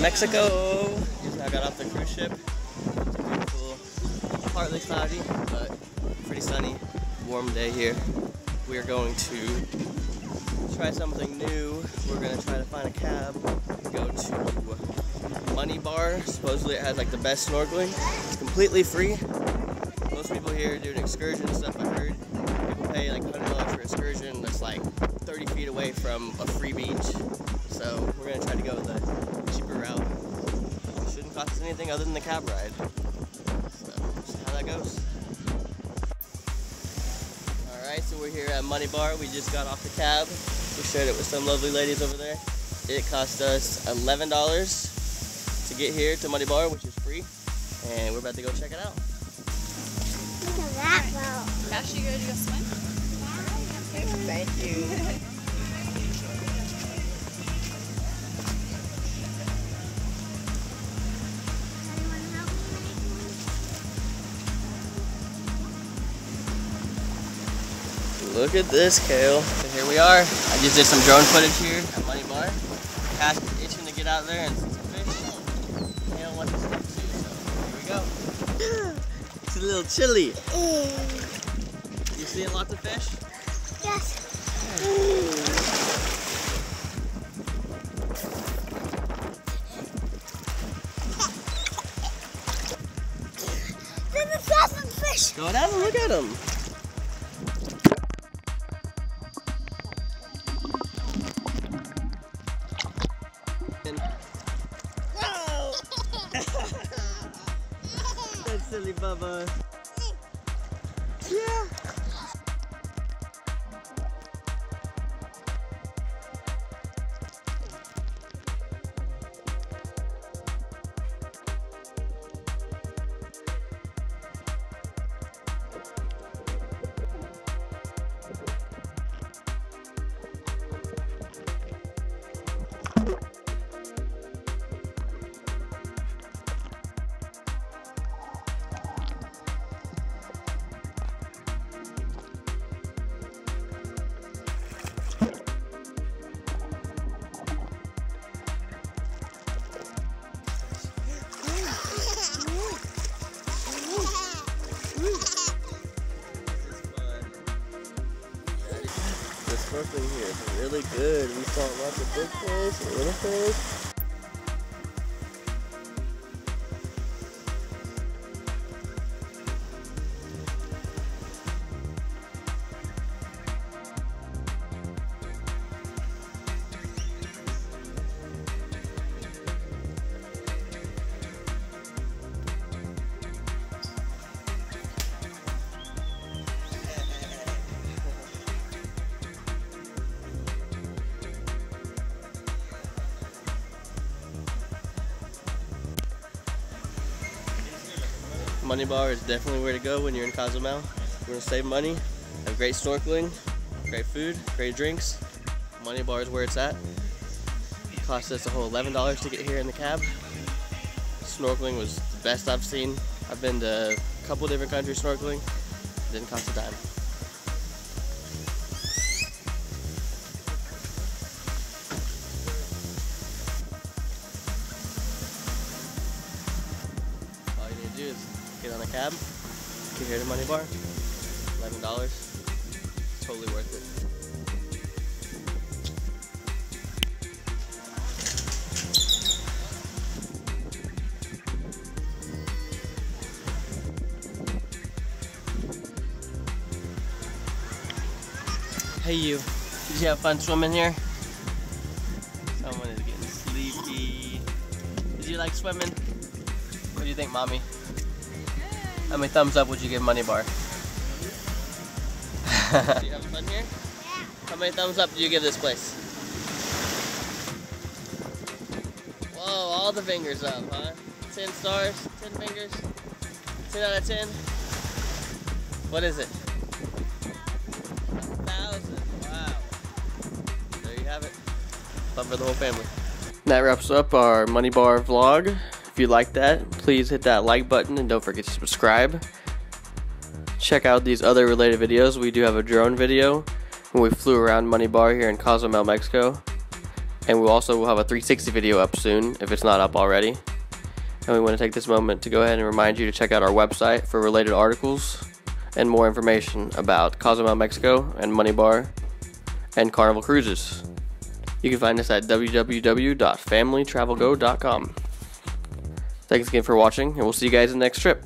Mexico. Just now got off the cruise ship. It's Beautiful, partly cloudy, but pretty sunny, warm day here. We are going to try something new. We're gonna try to find a cab, go to Money Bar. Supposedly it has like the best snorkeling. It's completely free. Most people here do an excursion stuff. I heard people pay like $100 for an excursion that's like 30 feet away from a free beach. So we're gonna try to go the cheaper route. It shouldn't cost us anything other than the cab ride. So see how that goes. Alright, so we're here at Money Bar. We just got off the cab. We shared it with some lovely ladies over there. It cost us $11 to get here to Money Bar, which is free. And we're about to go check it out. Look at that boat. Cash, you ready to go swim? Thank you. Look at this, Cale. So here we are. I just did some drone footage here at Money Bar. Cash is itching to get out there and see some fish. Cale wants to swim too, so here we go. It's a little chilly. You seeing lots of fish? Yes. There's a thousand fish. Go down and look at them. Silly Bubba. Here is really good. We saw lots of big fish, little fish. Money Bar is definitely where to go when you're in Cozumel. You're gonna save money, have great snorkeling, great food, great drinks. Money Bar is where it's at. Cost us a whole $11 to get here in the cab. Snorkeling was the best I've seen. I've been to a couple different countries snorkeling. Didn't cost a dime. A cab, get here to Money Bar, eleven dollars, totally worth it. Hey you, did you have fun swimming here? Someone is getting sleepy. Did you like swimming? What do you think, mommy? How many thumbs up would you give Money Bar? you having fun here? Yeah. How many thumbs up do you give this place? Whoa, all the fingers up, huh? 10 stars, 10 fingers, 10 out of 10. What is it? A thousand, wow. There you have it. Fun for the whole family. That wraps up our Money Bar vlog. If you like that, please hit that like button and don't forget to subscribe. Check out these other related videos. We do have a drone video when we flew around Money Bar here in Cozumel, Mexico. And we also will have a 360 video up soon if it's not up already. And we want to take this moment to go ahead and remind you to check out our website for related articles and more information about Cozumel, Mexico, and Money Bar and Carnival Cruises. You can find us at www.familytravelgo.com. Thanks again for watching, and we'll see you guys in the next trip.